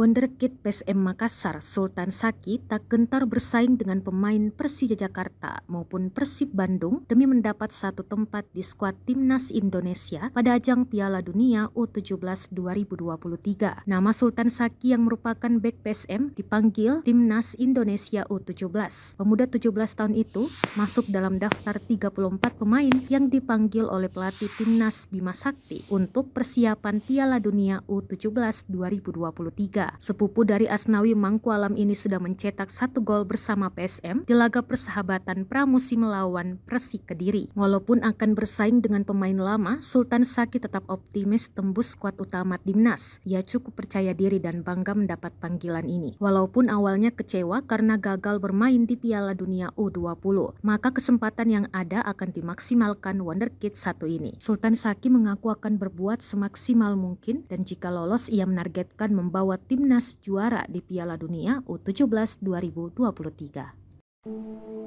Wonderkid PSM Makassar Sultan Saki tak gentar bersaing dengan pemain Persija Jakarta maupun Persib Bandung demi mendapat satu tempat di skuad Timnas Indonesia pada ajang Piala Dunia U17 2023. Nama Sultan Saki yang merupakan bek PSM dipanggil Timnas Indonesia U17. Pemuda 17 tahun itu masuk dalam daftar 34 pemain yang dipanggil oleh pelatih Timnas Bima Sakti untuk persiapan Piala Dunia U17 2023. Sepupu dari Asnawi Mangkualam ini sudah mencetak satu gol bersama PSM di laga persahabatan pramusim melawan Persik Kediri. Walaupun akan bersaing dengan pemain lama, Sultan Saki tetap optimis tembus skuad utama timnas. Ia cukup percaya diri dan bangga mendapat panggilan ini. Walaupun awalnya kecewa karena gagal bermain di Piala Dunia U20, maka kesempatan yang ada akan dimaksimalkan Wonderkid satu ini. Sultan Saki mengaku akan berbuat semaksimal mungkin dan jika lolos ia menargetkan membawa timnas juara di Piala Dunia U17 2023.